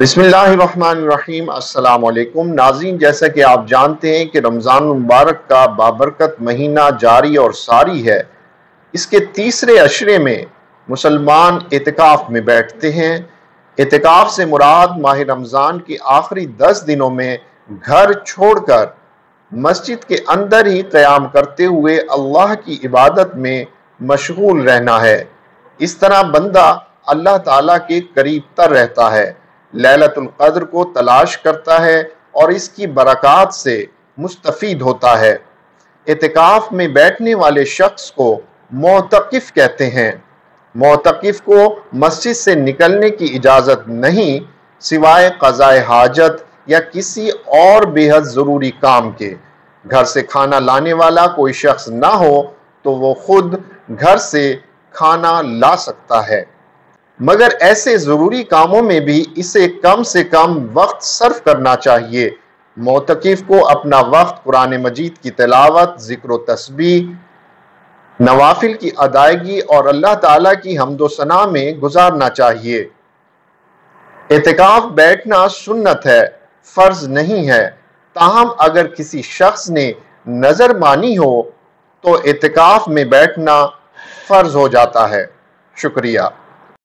अस्सलाम वालेकुम नाजीन जैसा कि आप जानते हैं कि रमज़ान मुबारक का बाबरकत महीना जारी और सारी है। इसके तीसरे अशरे में मुसलमान एतकाफ़ में बैठते हैं। एतकाफ़ से मुराद माह रमज़ान के आखिरी दस दिनों में घर छोड़कर मस्जिद के अंदर ही क़याम करते हुए अल्लाह की इबादत में मशगूल रहना है। इस तरह बंदा अल्लाह ताला के करीब तर रहता है। लैलतुल कद्र को तलाश करता है और इसकी बरक़ात से मुस्तफ़ होता है। एतकाफ़ में बैठने वाले शख्स को मोतकफ़ कहते हैं। मोतकफ़ को मस्जिद से निकलने की इजाज़त नहीं, सिवाय क़ज़ाए हाजत या किसी और बेहद ज़रूरी काम के। घर से खाना लाने वाला कोई शख्स ना हो तो वो खुद घर से खाना ला सकता है। मगर ऐसे ज़रूरी कामों में भी इसे कम से कम वक्त सर्फ करना चाहिए। मोतकीफ़ को अपना वक्त कुरान मजीद की तलावत, ज़िक्र तस्बी नवाफिल की अदायगी और अल्लाह ताला की हमदोसना में गुजारना चाहिए। एहतिकाफ बैठना सुन्नत है, फ़र्ज़ नहीं है। ताहम अगर किसी शख्स ने नज़र मानी हो तो एहतिकाफ में बैठना फ़र्ज़ हो जाता है। शुक्रिया।